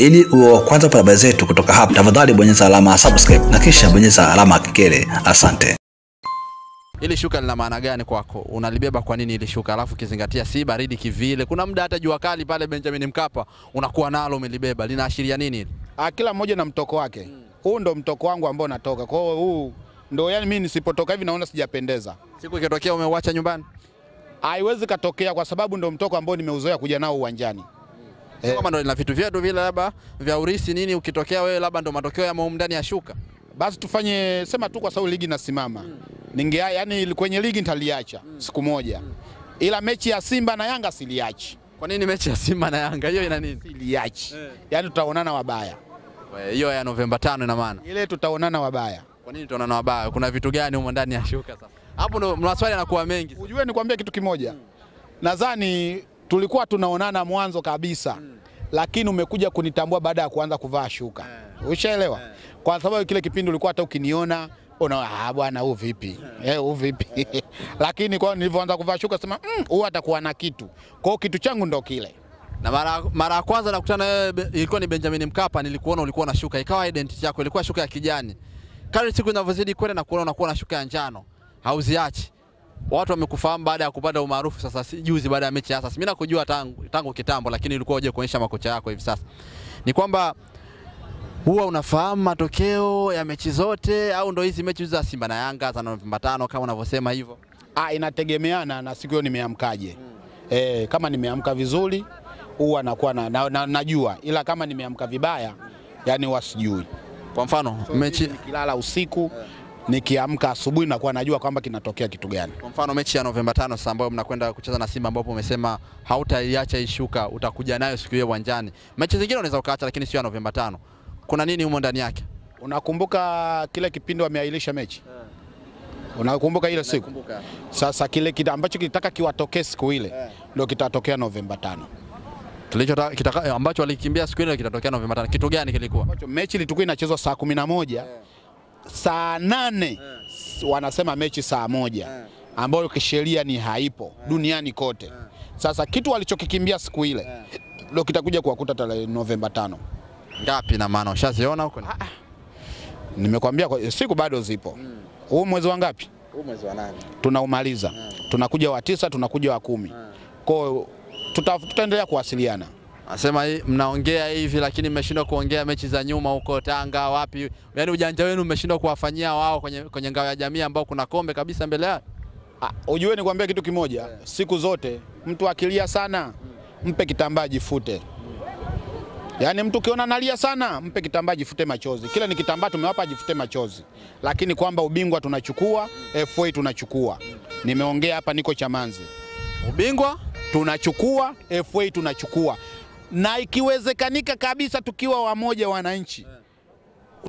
Ili uwe wa kwanza kupata habari zetu kutoka hapa, tafadhali bonyeza alama ya subscribe na kisha bonyeza alama ya kengele. Asante. Ili shuka lina maana gani kwako? Unalibeba kwa nini ili shuka? Alafu kizingatia si baridi kivile. Kuna muda hata jua kali pale Benjamin Mkapa unakuwa nalo umelibeba. Linaashiria nini? Ah, kila mmoja na mtoko wake. Huu ndo mtoko wangu ambao natoka. Kwa hiyo huu ndo yani mimi nisipotoka hivi naona sijapendeza. Siku ikitokea umeuacha nyumbani? Haiwezi katokea kwa sababu ndo mtoko ambao nimeuzoea kuja nao uwanjani. Sio kama ndo na vitu vyetu vile labda vya urisi nini, ukitokea wewe labda ndo matokeo ya maumu ndani ya shuka. Basi tufanye sema tu kwa sababu ligi nasimama. Ninge yani kwenye ligi nitaliacha siku moja. Ila mechi ya Simba na Yanga siliachi. Kwa nini mechi ya Simba na Yanga hiyo ina nini? Siliachi. Yaani tutaonana wabaya. Hiyo ya Novemba tano ina maana. Ile tutaonana wabaya. Kwa nini tutaonana wabaya? Kuna vitu gani humo ndani ya shuka sasa? Hapo ndo maswali yanakuwa mengi. Ujue nikwambie kitu kimoja. Nadhani tulikuwa tunaonana mwanzo kabisa. Lakini umekuja kunitambua baada ya kuanza kuvaa shuka. Ushaelewa? Kwa sababu kile kipindi ulikuwa hata ukiniona una ah, bwana huu vipi? Eh, huu vipi? Lakini kwa nilivyoanza kuvaa shuka sema "Mm, huu atakuwa na kitu. Kwa kitu changu ndo kile. Na mara mara ya kwanza nakutana wewe ilikuwa ni Benjamin Mkapa, nilikuona ulikuwa na shuka, ikawa identity yako ilikuwa shuka ya kijani. Kadri siku inavyozidi kwenda na kuona unakuwa na shuka ya njano, hauziachi. Watu wamekufahamu baada ya kupata umaarufu sasa, si juzi baada ya mechi ya sasa. Mimi nakujua tangu, tangu kitambo, lakini ulikuwa uje kuonyesha makocha yako hivi sasa. Ni kwamba huwa unafahamu matokeo ya mechi zote au ndo hizi mechi za Simba na Yanga za Novemba tano kama unavyosema hivyo? Ah, inategemeana na siku hiyo nimeamkaje. Eh, kama nimeamka vizuri huwa nakuwa na, na, na, najua ila kama nimeamka vibaya yani huwa sijui. Kwa mfano so, mechi Nikilala usiku nikiamka asubuhi nakuwa najua kwamba kinatokea kitu gani. Kwa mfano mechi ya Novemba tano sasa ambayo mnakwenda kucheza na Simba ambapo umesema hautaiacha ishuka, utakuja nayo siku hiyo uwanjani. Mechi zingine unaweza ukaacha, lakini sio ya Novemba tano. Kuna nini humo ndani yake? Unakumbuka kile kipindi wameahirisha mechi? yeah. Unakumbuka ile siku? Sasa kile kita ambacho kilitaka kiwatokee siku ile ndio kitatokea Novemba tano. Kilicho kitaka, ambacho walikimbia siku ile kitatokea Novemba tano. Kitu gani kilikuwa? Ambacho mechi ilikuwa inachezwa saa kumi na moja saa nane wanasema mechi saa moja ambayo kisheria ni haipo duniani kote. Sasa kitu walichokikimbia siku ile ndio kitakuja kuwakuta tarehe Novemba tano. Ngapi na maana ushaziona huko? Nimekwambia kwa- siku bado zipo. Huu mwezi wa ngapi? Huu mwezi wa nane. Tunaumaliza, tunakuja wa tisa, tunakuja wa kumi. Kwa hiyo tutaendelea kuwasiliana. Nasema hii mnaongea hivi lakini mmeshindwa kuongea mechi za nyuma huko Tanga wapi? Yaani ujanja wenu mmeshindwa kuwafanyia wao kwenye, kwenye ngao ya jamii ambao kuna kombe kabisa mbele yao. Ah, Ujue nikwambia kitu kimoja, siku zote mtu akilia sana mpe kitambaa jifute. Yaani mtu ukiona analia sana mpe kitambaa jifute machozi. Kila ni kitambaa tumewapa jifute machozi, lakini kwamba ubingwa tunachukua, FA tunachukua. Nimeongea hapa, niko Chamanzi, Ubingwa tunachukua FA tunachukua, na ikiwezekanika kabisa tukiwa wamoja wananchi,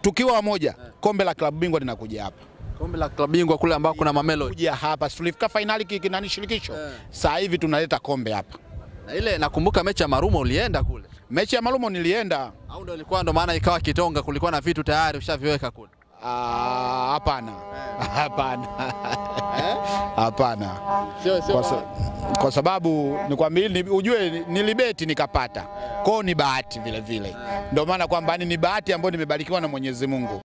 tukiwa wamoja, kombe la klabu bingwa linakuja hapa kombe la klabu bingwa kule ambao kuna Mamelo. kuja hapa, tulifika fainali kinani shirikisho, sasa hivi tunaleta kombe hapa. Na ile nakumbuka mechi ya Marumo ulienda kule. Mechi ya Marumo nilienda. Au ndio ilikuwa ndo maana ikawa kitonga, kulikuwa na vitu tayari ushaviweka kule. Ah, Hapana, hapana, hapana, Sio sa, kwa sababu nikwambie, ni- ujue nilibeti nikapata, kwao ni bahati vile vile, ndio maana kwamba ni bahati ambayo nimebarikiwa na Mwenyezi Mungu.